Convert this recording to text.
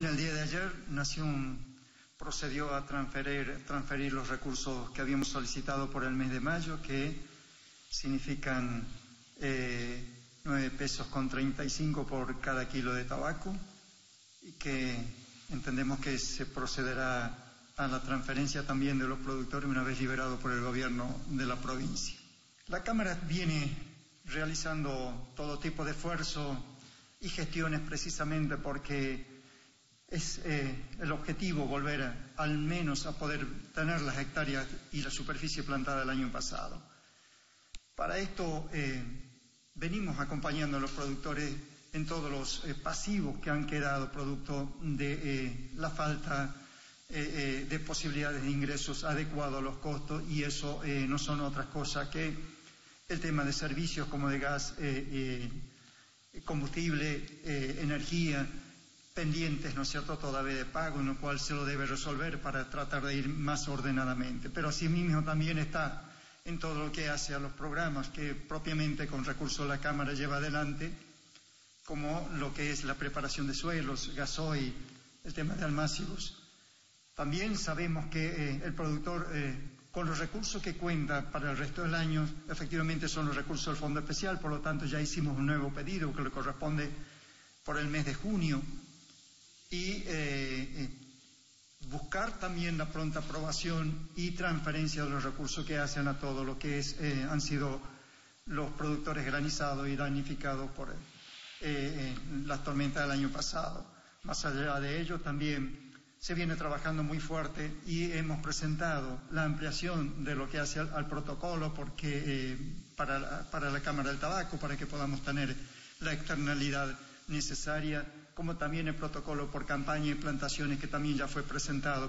El día de ayer Nación procedió a transferir, transferir los recursos que habíamos solicitado por el mes de mayo, que significan eh, 9 pesos con 35 por cada kilo de tabaco, y que entendemos que se procederá a la transferencia también de los productores una vez liberado por el gobierno de la provincia. La Cámara viene realizando todo tipo de esfuerzo y gestiones precisamente porque es eh, el objetivo volver al menos a poder tener las hectáreas y la superficie plantada el año pasado. Para esto eh, venimos acompañando a los productores en todos los eh, pasivos que han quedado producto de la falta de posibilidades de ingresos adecuados a los costos y eso no son otras cosas que el tema de servicios como de gas, combustible, energía, pendientes, ¿no es cierto?, todavía de pago, en lo cual se lo debe resolver para tratar de ir más ordenadamente. Pero asimismo también está en todo lo que hace a los programas que propiamente con recursos la Cámara lleva adelante, como lo que es la preparación de suelos, gasoil, el tema de almácigos. También sabemos que eh, el productor, eh, con los recursos que cuenta para el resto del año, efectivamente son los recursos del Fondo Especial, por lo tanto ya hicimos un nuevo pedido que le corresponde por el mes de junio y eh, eh, buscar también la pronta aprobación y transferencia de los recursos que hacen a todo lo que es, eh, han sido los productores granizados y damnificados por la tormenta del año pasado. Más allá de ello, también se viene trabajando muy fuerte y hemos presentado la ampliación de lo que hace al, protocolo porque, para, para la Cámara del Tabaco, para que podamos tener la externalidad necesaria, como también el protocolo por campaña y plantaciones que también ya fue presentado.